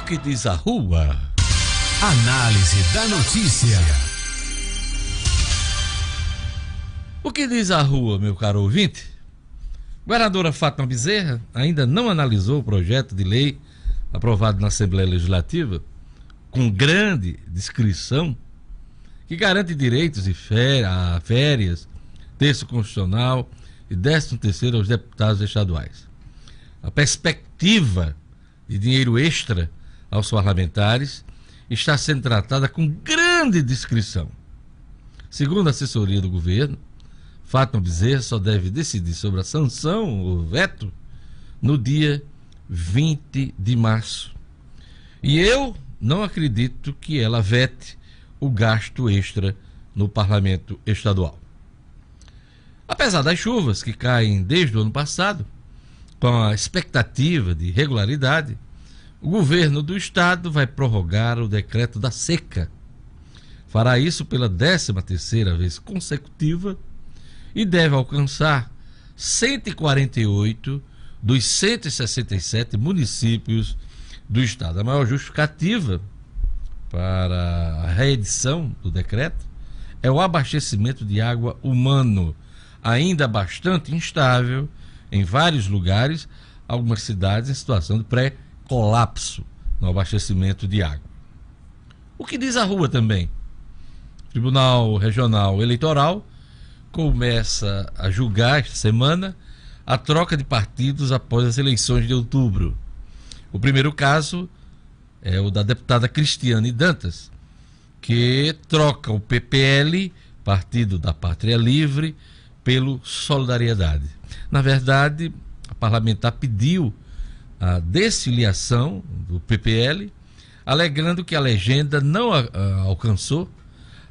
que diz a rua? Análise da notícia. O que diz a rua, meu caro ouvinte? Governadora Fátima Bezerra ainda não analisou o projeto de lei aprovado na Assembleia Legislativa, com grande descrição, que garante direitos e férias, terço constitucional e décimo terceiro aos deputados estaduais. A perspectiva de dinheiro extra aos parlamentares está sendo tratada com grande discrição. Segundo a assessoria do governo, Fátima Bezerra só deve decidir sobre a sanção ou veto no dia 20 de março. E eu não acredito que ela vete o gasto extra no parlamento estadual. Apesar das chuvas que caem desde o ano passado, com a expectativa de regularidade, o governo do estado vai prorrogar o decreto da seca. Fará isso pela 13 terceira vez consecutiva e deve alcançar 148 dos 167 municípios do estado. A maior justificativa para a reedição do decreto é o abastecimento de água humano, ainda bastante instável em vários lugares, algumas cidades em situação de pré-colapso no abastecimento de água. O que diz a rua também? O Tribunal Regional Eleitoral começa a julgar esta semana a troca de partidos após as eleições de outubro. O primeiro caso é o da deputada Cristiane Dantas, que troca o PPL, Partido da Pátria Livre, pelo Solidariedade. Na verdade, a parlamentar pediu a desfiliação do PPL, alegando que a legenda não a, a, alcançou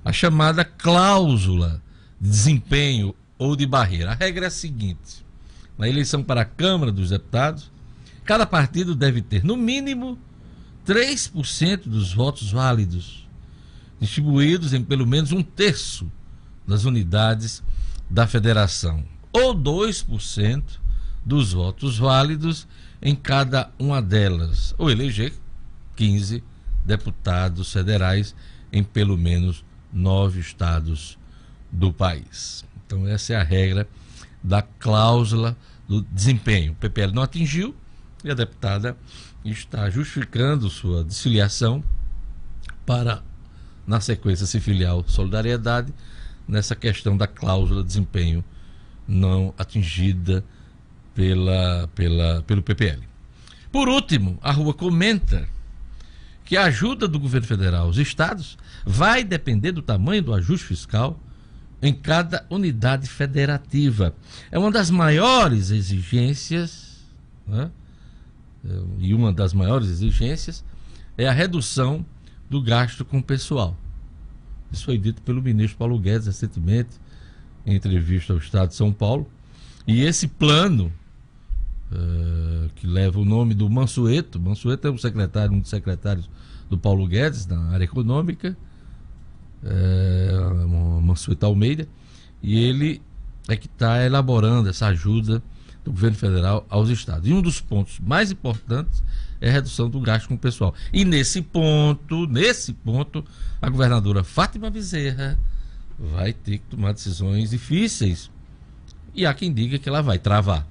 a chamada cláusula de desempenho ou de barreira. A regra é a seguinte: na eleição para a Câmara dos Deputados, cada partido deve ter, no mínimo, 3% dos votos válidos, distribuídos em pelo menos um terço das unidades da federação, ou 2% dos votos válidos em cada uma delas, ou eleger 15 deputados federais em pelo menos nove estados do país. Então, essa é a regra da cláusula do desempenho. O PPL não atingiu e a deputada está justificando sua desfiliação para, na sequência, se filiar ao Solidariedade nessa questão da cláusula de desempenho não atingida pela, pela, pelo PPL. Por último, a rua comenta que a ajuda do governo federal aos estados vai depender do tamanho do ajuste fiscal em cada unidade federativa. É uma das maiores exigências, né? e uma das maiores exigências é a redução do gasto com o pessoal. Isso foi dito pelo ministro Paulo Guedes recentemente, em entrevista ao Estado de São Paulo. E esse plano, uh, que leva o nome do Mansueto, Mansueto é o secretário, um dos secretários do Paulo Guedes na área econômica, é, Mansueto Almeida, e ele é que está elaborando essa ajuda do governo federal aos estados. E um dos pontos mais importantes é a redução do gasto com o pessoal. E nesse ponto, nesse ponto, a governadora Fátima Bezerra vai ter que tomar decisões difíceis. E há quem diga que ela vai travar.